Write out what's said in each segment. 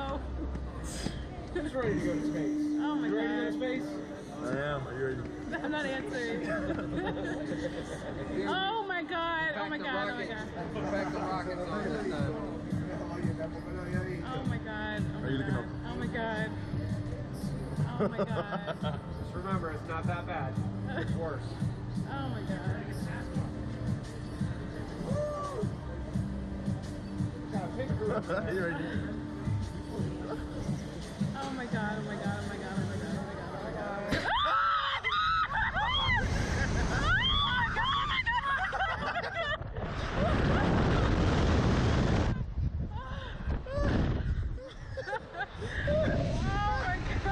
Oh, Who's ready to go to space? oh my You ready God. to go to space? I am. Are you ready? I'm not answering. oh my god. Oh my god. Oh my god. Pack the rockets on this time. Oh my god. Oh my god. Oh my god. Oh my god. Just remember, it's not that bad. It's worse. Oh my god. Woo! Got a pink group. Are you ready? Oh my god. Oh my god. Oh my god. Oh my god. Oh my god. Oh my god.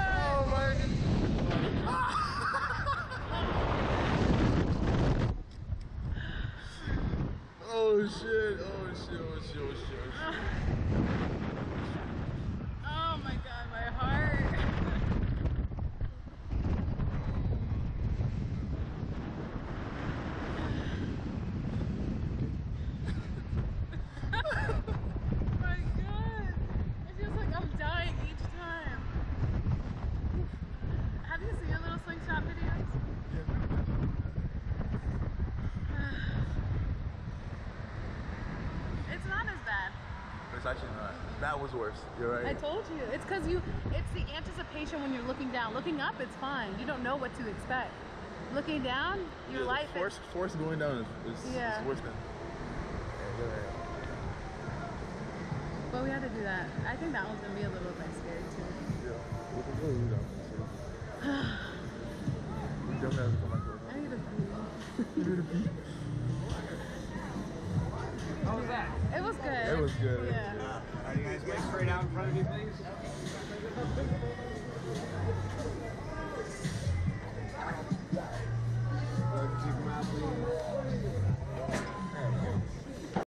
Oh my god. Oh shit! Oh shit! Oh shit! Oh shit! Oh shit! Oh my god, my heart. my god. It feels like I'm dying each time. Have you seen your little slingshot videos? It's not as bad. It's actually not. That was worse. You're right. I told you. It's because you. It's the anticipation when you're looking down. Looking up, it's fine. You don't know what to expect. Looking down, your Yeah, life Force, is. force going down is, is, Yeah. is worse than. Yeah, you're right. But we had to do that. I think that one's gonna be a little bit scary too. Yeah. What the hell are you doing? You definitely have to come back I need to pee. You need to pee? How was that? It was good. It was good. Yeah guys. Wait straight out in front of you, please.